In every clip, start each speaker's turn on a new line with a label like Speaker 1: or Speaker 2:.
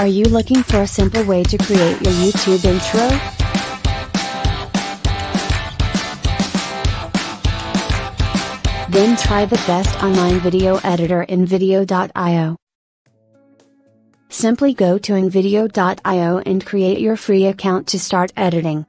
Speaker 1: Are you looking for a simple way to create your YouTube intro? Then try the best online video editor InVideo.io. Simply go to InVideo.io and create your free account to start editing.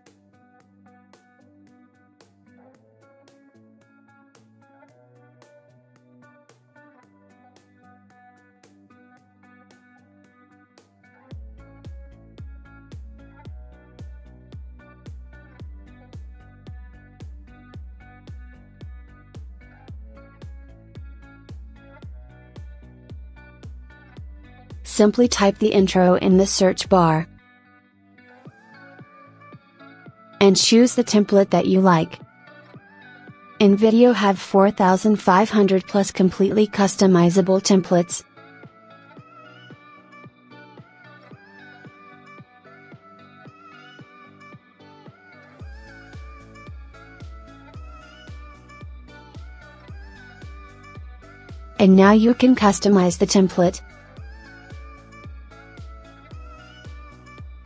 Speaker 1: Simply type the intro in the search bar. And choose the template that you like. InVideo have 4500 plus completely customizable templates. And now you can customize the template,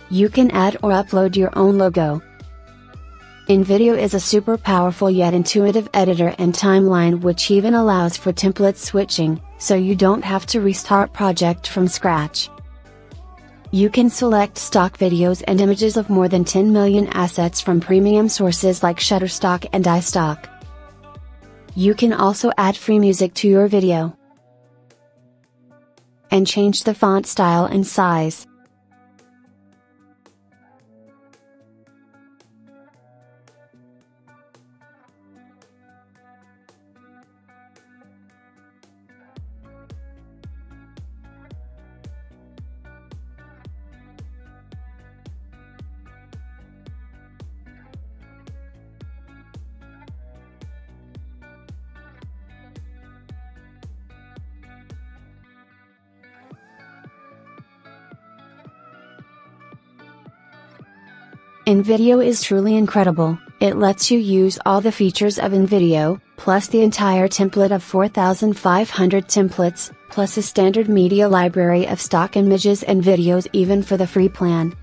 Speaker 1: You can add or upload your own logo. InVideo is a super powerful yet intuitive editor and timeline which even allows for template switching, so you don't have to restart project from scratch. You can select stock videos and images of more than 10 million assets from premium sources like Shutterstock and iStock. You can also add free music to your video. And change the font style and size. InVideo is truly incredible, it lets you use all the features of InVideo, plus the entire template of 4500 templates, plus a standard media library of stock images and videos even for the free plan.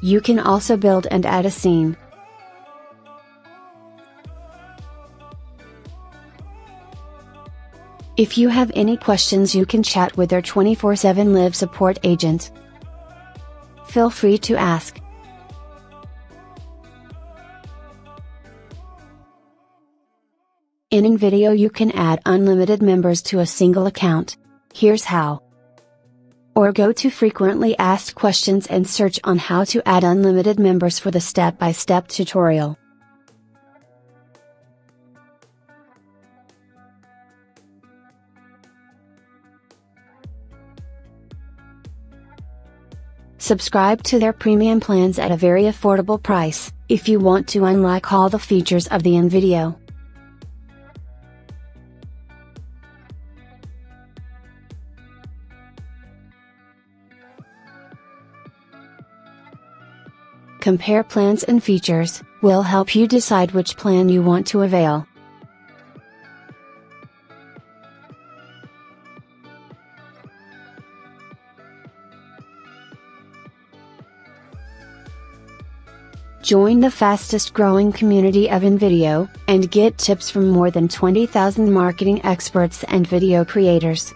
Speaker 1: You can also build and add a scene, If you have any questions you can chat with their 24-7 live support agent. Feel free to ask. In InVideo you can add unlimited members to a single account. Here's how. Or go to frequently asked questions and search on how to add unlimited members for the step-by-step -step tutorial. Subscribe to their premium plans at a very affordable price, if you want to unlock all the features of the InVideo. Compare plans and features, will help you decide which plan you want to avail. Join the fastest growing community of InVideo, and get tips from more than 20,000 marketing experts and video creators.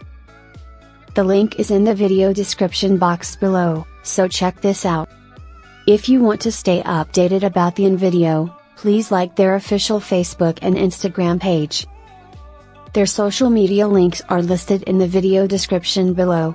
Speaker 1: The link is in the video description box below, so check this out. If you want to stay updated about the InVideo, please like their official Facebook and Instagram page. Their social media links are listed in the video description below.